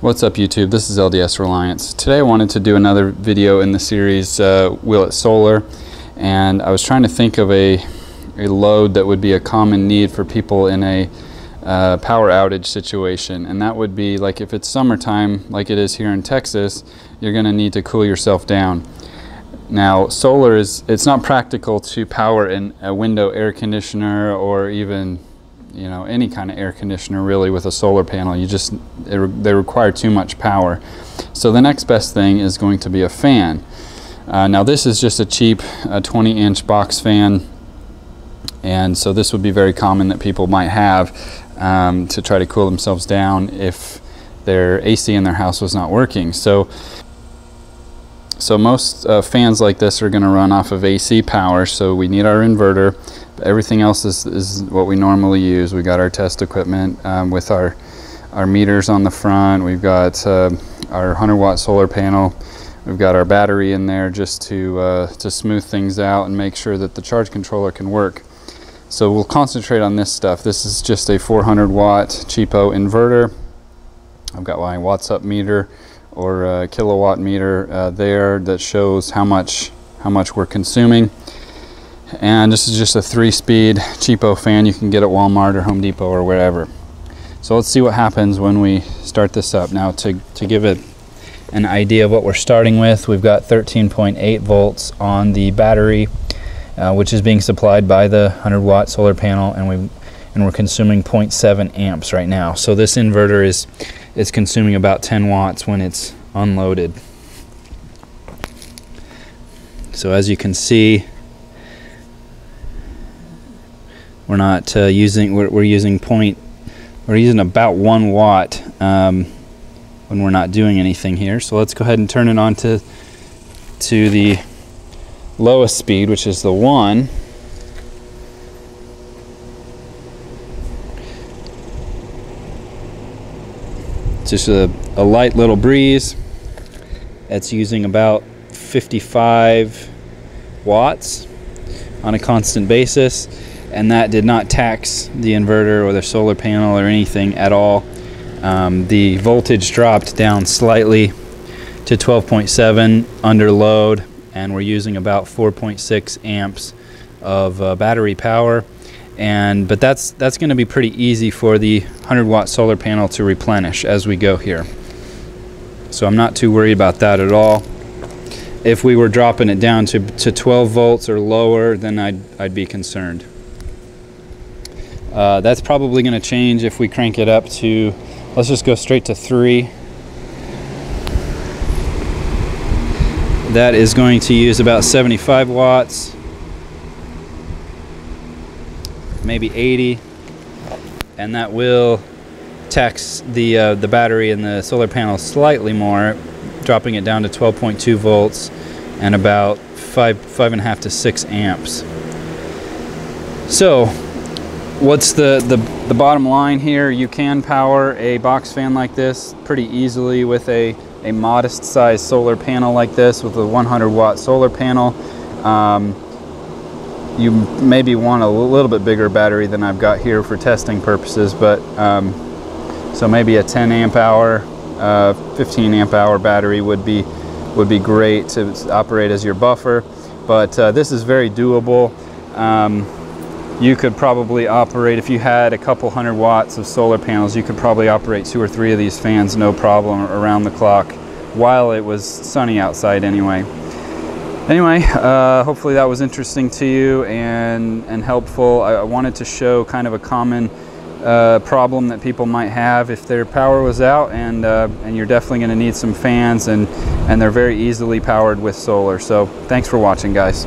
What's up YouTube? This is LDS Reliance. Today I wanted to do another video in the series uh, Will It Solar and I was trying to think of a, a load that would be a common need for people in a uh, power outage situation and that would be like if it's summertime like it is here in Texas you're going to need to cool yourself down. Now solar is it's not practical to power in a window air conditioner or even you know any kind of air conditioner really with a solar panel you just it, they require too much power. So the next best thing is going to be a fan. Uh, now this is just a cheap uh, 20 inch box fan. And so this would be very common that people might have um, to try to cool themselves down if their AC in their house was not working. So so most uh, fans like this are going to run off of AC power. So we need our inverter everything else is, is what we normally use. We got our test equipment um, with our our meters on the front. We've got uh, our 100 watt solar panel. We've got our battery in there just to uh, to smooth things out and make sure that the charge controller can work. So we'll concentrate on this stuff. This is just a 400 watt cheapo inverter. I've got my watts up meter or uh, Kill A Watt meter uh, there that shows how much how much we're consuming. And this is just a three speed cheapo fan you can get at Walmart or Home Depot or wherever. So let's see what happens when we start this up. Now to, to give it an idea of what we're starting with, we've got 13.8 volts on the battery, uh, which is being supplied by the 100 watt solar panel and we and we're consuming 0.7 amps right now. So this inverter is is consuming about 10 watts when it's unloaded. So as you can see, we're not uh, using we're, we're, using point we're using about one watt um, when we're not doing anything here. So let's go ahead and turn it on to to the lowest speed which is the one. Just a, a light little breeze. It's using about 55 watts on a constant basis and that did not tax the inverter or the solar panel or anything at all. Um, the voltage dropped down slightly to 12.7 under load and we're using about 4.6 amps of uh, battery power. And but that's that's going to be pretty easy for the 100 watt solar panel to replenish as we go here. So I'm not too worried about that at all. If we were dropping it down to, to 12 volts or lower then I'd, I'd be concerned uh, that's probably going to change if we crank it up to, let's just go straight to three. That is going to use about 75 watts, maybe 80, and that will tax the uh, the battery and the solar panel slightly more, dropping it down to 12.2 volts and about five five and a half to six amps. So what's the, the, the bottom line here? You can power a box fan like this pretty easily with a, a modest sized solar panel like this with a 100 watt solar panel. Um, you maybe want a little bit bigger battery than I've got here for testing purposes, but um, so maybe a 10 amp hour, uh, 15 amp hour battery would be would be great to operate as your buffer. But uh, this is very doable. Um, you could probably operate, if you had a couple hundred watts of solar panels, you could probably operate two or three of these fans no problem around the clock while it was sunny outside anyway. Anyway, uh, hopefully that was interesting to you and, and helpful. I, I wanted to show kind of a common uh, problem that people might have if their power was out and, uh, and you're definitely going to need some fans and, and they're very easily powered with solar. So thanks for watching guys.